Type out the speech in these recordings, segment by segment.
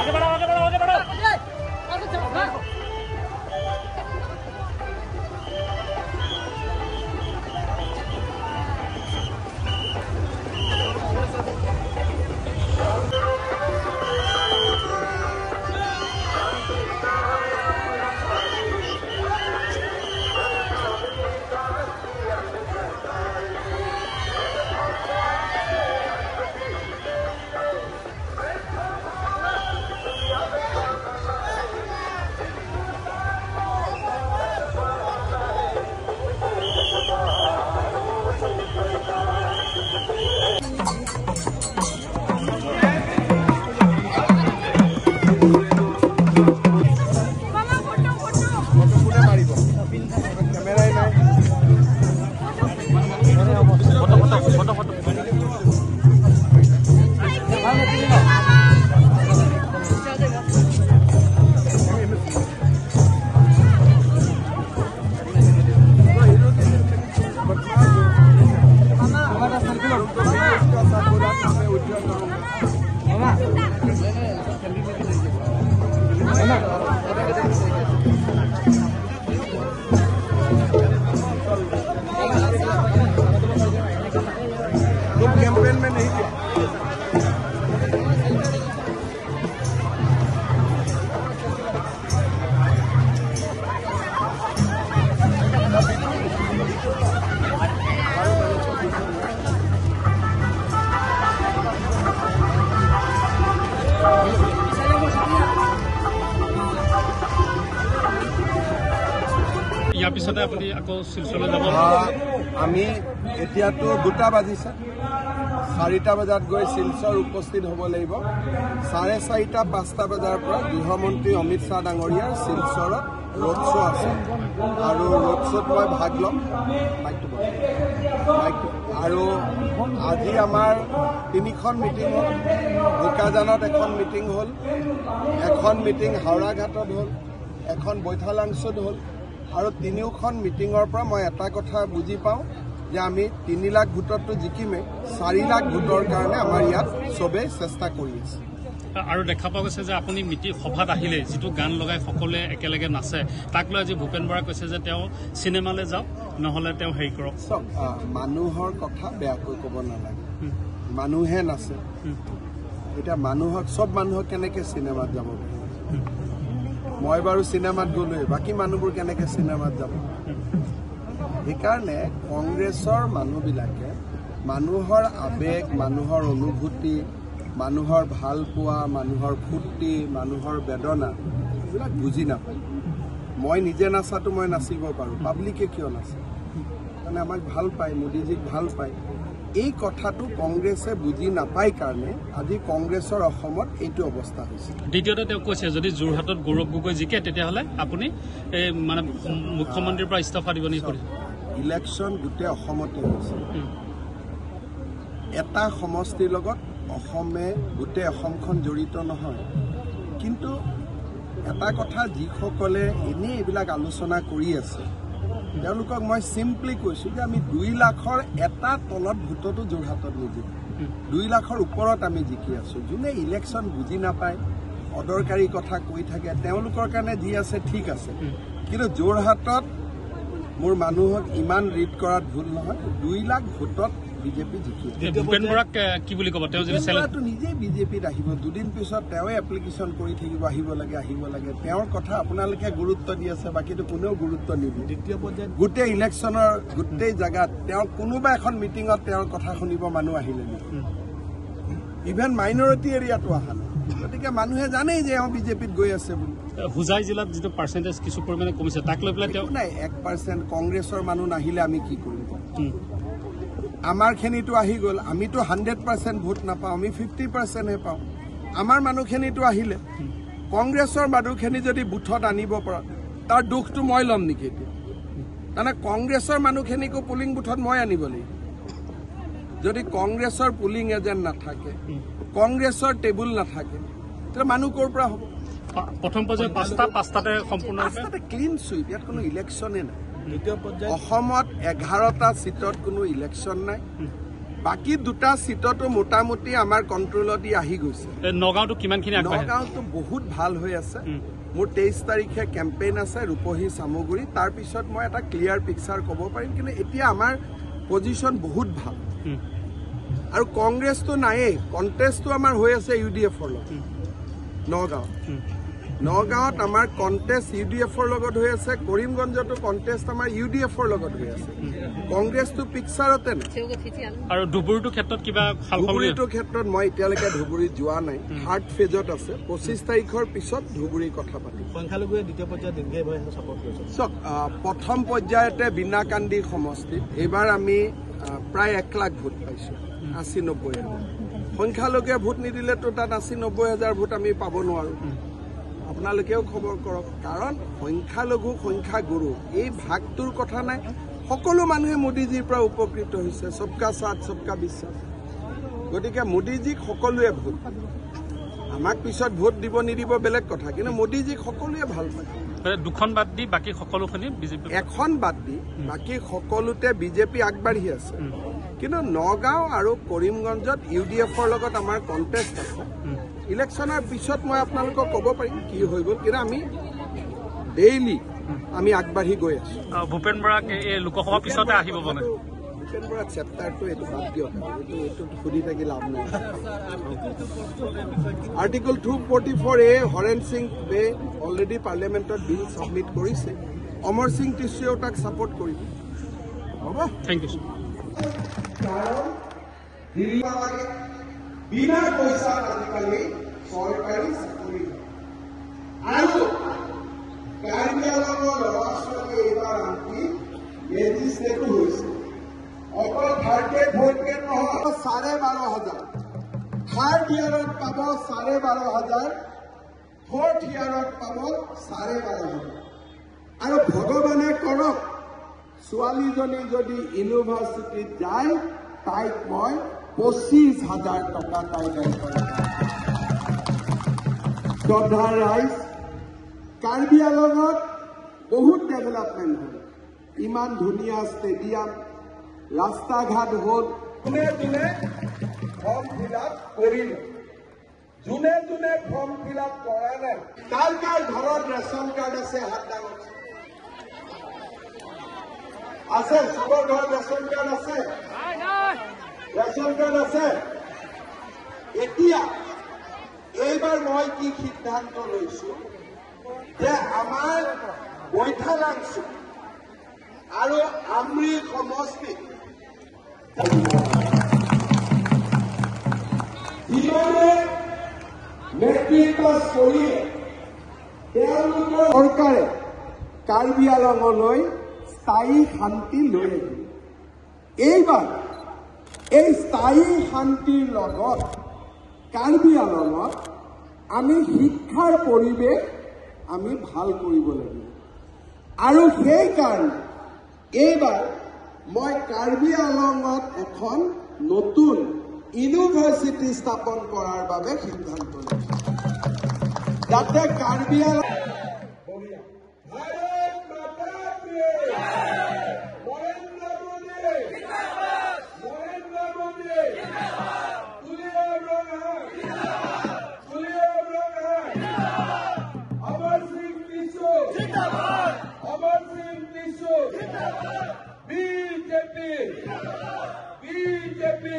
आगे बढ़ाओ আমি এতিয়াতো দুটা বাজিছে। চাৰিটা বজাত গৈ শিলচৰ উপস্থিত হ'ব লাগিব। চাৰে চাৰিটা পাঁচটা বজাৰ পৰা গৃহমন্ত্ৰী অমিত শ্বাহ ডাঙৰীয়াৰ শিলচৰত ৰোড শ্ব' আছে। আৰু ৰোড শ্ব'ত মই ভাগ ল'ম। আৰু আজি আমাৰ তিনিখন মিটিং হ'ল। বোকাজানত এখন মিটিং হ'ল। এখন মিটিং হাওৰা ঘাটত হ'ল। এখন বৈঠালাংচুত হ'ল। আৰু তিনিওখন মিটিঙৰ পৰা মই এটা কথা বুজি পাওঁ যে আমি তিনি লাখ ভোটততো জিকিমেই চাৰি লাখ ভোটৰ কাৰণে আমাৰ ইয়াত চবেই চেষ্টা কৰি আছে। আৰু দেখা পোৱা গৈছে যে আপুনি মিটিং সভাত আহিলে যিটো গান লগাই সকলোৱে একেলগে নাচে তাক লৈ আজি ভূপেন বৰাই কৈছে যে তেওঁ চিনেমালৈ যাওক নহ'লে তেওঁ হেৰি কৰক। চাওক মানুহৰ কথা বেয়াকৈ ক'ব নালাগে। মানুহে নাচে। এতিয়া মানুহক চব মানুহক কেনেকে চিনেমাত যাব মই বাৰু চিনেমাত গ'লোৱে বাকী মানুহবোৰ কেনেকে চিনেমাত যাব? সেইকাৰণে কংগ্ৰেছৰ মানুহবিলাকে মানুহৰ আৱেগ মানুহৰ অনুভূতি মানুহৰ ভাল পোৱা মানুহৰ ফূৰ্তি মানুহৰ বেদনা এইবিলাক বুজি নাপায়। মই নিজে নাচাটো মই নাচিব পাৰোঁ। পাব্লিকে কিয় নাচে মানে আমাক ভাল পায় মোদীজীক ভাল পায়। এই কথাটো কংগ্ৰেছে বুজি নাপায় কাৰণে আজি কংগ্ৰেছৰ অসমত এইটো অৱস্থা হৈছে। দ্বিতীয়তে তেওঁ কৈছে যদি যোৰহাটত গৌৰৱ গগৈ জিকে তেতিয়াহ'লে আপুনি এই মানে মুখ্যমন্ত্ৰীৰ পৰা ইস্তফা দিব নেকি ইলেকশ্যন গোটেই অসমতে হৈছে। এটা সমষ্টিৰ লগত অসমে গোটেই অসমখন জড়িত নহয়। কিন্তু এটা কথা যিসকলে এনেই এইবিলাক আলোচনা কৰি আছে তেওঁলোকক মই চিম্পলি কৈছোঁ যে আমি দুই লাখৰ এটা তলত ভোটতো যোৰহাটত নিজিকো দুই লাখৰ ওপৰত আমি জিকি আছোঁ। যোনে ইলেকশ্যন বুজি নাপায় অদৰকাৰী কথা কৈ থাকে তেওঁলোকৰ কাৰণে যি আছে ঠিক আছে। কিন্তু যোৰহাটত মোৰ মানুহক ইমান ৰিড কৰাত ভুল নহয়। দুই লাখ ভোটত বিজেপি ভূপেন বৰাক এ, কি বুলি ক'ব? তেওঁ যদি চেলেঞ্জ ল'ৰাটো নিজেই বিজেপিত আহিব। দুদিন পিছত তেওঁৱে এপ্লিকেশ্যন কৰি থাকিব আহিব লাগে আহিব লাগে। তেওঁৰ কথা আপোনালোকে গুৰুত্ব দি আছে বাকীটো কোনেও গুৰুত্ব নিদিয়ে দ্বিতীয় পৰ্যায়ত গোটেই ইলেকশ্যনৰ গোটেই জেগাত তেওঁ কোনোবা এখন মিটিঙত তেওঁৰ কথা শুনিব মানুহ আহিলে নেকি? ইভেন মাইনৰিটি এৰিয়াটো অহা নাই। গতিকে মানুহে জানেই যে এওঁ বিজেপিত গৈ আছে বুলি। হোজাই জিলাত যিটো পাৰ্চেণ্টেজ কিছু পৰিমাণে কমিছে তাক লৈ পেলাই তেওঁ একো নাই এক পাৰ্চেণ্ট কংগ্ৰেছৰ মানুহ নাহিলে আমি কি কৰিম? আমাৰখিনিতো আহি গ'ল। আমিতো হাণ্ড্ৰেড পাৰ্চেণ্ট ভোট নাপাওঁ আমি ফিফটি পাৰ্চেণ্টহে পাওঁ। আমাৰ মানুহখিনিতো আহিলে। কংগ্ৰেছৰ মানুহখিনি যদি বুথত আনিব পৰা তাৰ দুখটো মই ল'ম নেকি এতিয়া? তাৰমানে কংগ্ৰেছৰ মানুহখিনিকো পুলিং বুথত মই আনিব লাগিব। যদি কংগ্ৰেছৰ পুলিং এজেণ্ট নাথাকে কংগ্ৰেছৰ টেবুল নাথাকে তেতিয়া মানুহ ক'ৰ পৰা হ'ব? প্ৰথম পৰ্যায়ত পাঁচটা পাঁচটাতে ক্লিন চুইপ ইয়াত কোনো ইলেকশ্যনে নাই। অসমত এঘাৰটা চিটত কোনো ইলেকশ্যন নাই। বাকী দুটা চিটতো মোটামুটি আমাৰ কণ্ট্ৰলত আহি গৈছে। এই নগাঁওতো কিমানখিনি নগাঁওতো বহুত ভাল হৈ আছে। মোৰ তেইছ তাৰিখে কেম্পেইন আছে ৰূপহী চামগুৰি। তাৰপিছত মই এটা ক্লিয়াৰ পিকচাৰ ক'ব পাৰিম কিন্তু এতিয়া আমাৰ পজিশ্যন বহুত ভাল। আৰু কংগ্ৰেছটো নায়েই কণ্টেষ্টটো আমাৰ হৈ আছে ইউ ডি এফৰ লগত। নগাঁও। নগাঁৱত আমাৰ কণ্টেষ্ট ইউ ডি এফৰ লগত হৈ আছে কৰিমগঞ্জতো কণ্টেষ্ট আমাৰ ইউ ডি এফৰ লগত হৈ আছে। কংগ্ৰেছটো পিকচাৰতে নাই আৰু ধুবুৰীটোৰ ক্ষেত্ৰত কিবা ধুবুৰীটোৰ ক্ষেত্ৰত মই এতিয়ালৈকে ধুবুৰীত যোৱা নাই। থাৰ্ড ফেজত আছে। পঁচিছ তাৰিখৰ পিছত ধুবুৰীৰ কথা পাতিম। সংখ্যালঘুৱে দ্বিতীয় পৰ্যায়ত দীৰ্ঘভাৱে চাপৰ্ট কৰিছে চাওক প্ৰথম পৰ্যায়তে বিনাকান্দি সমষ্টিত। এইবাৰ আমি প্ৰায় এক লাখ ভোট পাইছোঁ। আশী নব্বৈ হাজাৰ। সংখ্যালঘুৱে ভোট নিদিলেতো তাত আশী নব্বৈ হাজাৰ ভোট আমি পাব নোৱাৰোঁ। আপোনালোকেও খবৰ কৰক। কাৰণ সংখ্যালঘু সংখ্যাগুৰু এই ভাগটোৰ কথা নাই। সকলো মানুহে মোদীজীৰ পৰা উপকৃত হৈছে। চবকা সাথ চবকা বিশ্বাস। গতিকে মোদীজীক সকলোৱে ভোট। আমাক পিছত ভোট দিব নিদিব বেলেগ কথা। কিন্তু মোদীজীক সকলোৱে ভাল পায়। দুখন বাদ দি বাকী সকলোখিনি বিজেপি এখন বাদ দি বাকী সকলোতে বিজেপি আগবাঢ়ি আছে। কিন্তু নগাঁও আৰু কৰিমগঞ্জত ইউ ডি এফৰ লগত আমাৰ কণ্টেষ্ট আছে। ইলেকশ্যনৰ পিছত মই আপোনালোকক ক'ব পাৰিম কি হৈ গ'ল। কিন্তু আমি ডেইলি আমি আগবাঢ়ি গৈ আছো। ভূপেন বৰাক এই- এই লোকসভা পিছতে আহিব মানে? ভূপেন বৰা চেপ্টাৰটো এইটো বাদ দিয়ক। এইটো এইটো সুধি থাকি লাভ নাই। Article two forty four A Haren Singh be already পাৰ্লিয়ামেণ্টত বিল ছাবমিট কৰিছে। অমৰ সিং টিছুৱেও তাক ছাপৰ্ট কৰিব। হ'ব? থেংক ইউ বিনা পইচাত আজিকালি চৰকাৰী চাকৰি আৰু কাৰ্বি ল'ৰা ছোৱালী এইবাৰ আনকি ৰেজিষ্ট্ৰেটো হৈছে অকল থাৰ্ড গ্ৰেড নহয় চাৰে বাৰ হাজাৰ থাৰ্ড ইয়াৰত পাব চাৰে বাৰ হাজাৰ ফ'ৰ্থ ইয়াৰত পাব চাৰে বাৰ হাজাৰ আৰু ভগৱানে কৰক ছোৱালীজনী যদি ইউনিভাৰ্চিটিত যায় তাইক মই পঁচিছ হাজাৰ টকা তাইক শ্ৰদ্ধা ৰাইজ কাৰ্বি আংলঙত বহুত ডেভেলপমেণ্ট হ'ল ইমান ধুনীয়া ষ্টেডিয়াম ৰাস্তা ঘাট হ'ল যোনে যোনে ফৰ্ম ফিল আপ কৰিলে যোনে যোনে ফৰ্ম ফিল আপ কৰা নাই কাৰ কাৰ ঘৰত ৰেচন কাৰ্ড আছে হাত ডাঙৰ আছে চবৰ ঘৰত ৰেচন কাৰ্ড আছে ৰেচন কাৰ্ড আছে। এতিয়া এইবাৰ মই কি সিদ্ধান্ত লৈছো যে আমাৰ বৈঠালাংশু আৰু আমৰি সমষ্টিত যিমানে মেট্ৰিক পাছ কৰিলে তেওঁলোকৰ চৰকাৰে কাৰ্বি আলঙলৈ স্থায়ী শান্তি লৈ আহিল এইবাৰ এই স্থায়ী শান্তিৰ লগত কাৰ্বি আলঙত আমি শিক্ষাৰ পৰিৱেশ আমি ভাল কৰিব লাগিব। আৰু সেইকাৰণে এইবাৰ মই কাৰ্বি আলঙত এখন নতুন ইউনিভাৰ্চিটি স্থাপন কৰাৰ বাবে সিদ্ধান্ত লৈছোঁ। যাতে কাৰ্বি আলং বিজেপি বিজেপি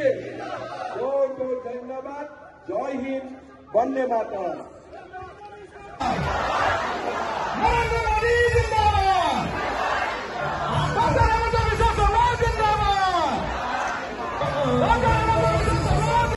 বহুত বহুত ধন্যবাদ জয় হিন্দ বন্দে মাতৰম নরেন্দ্র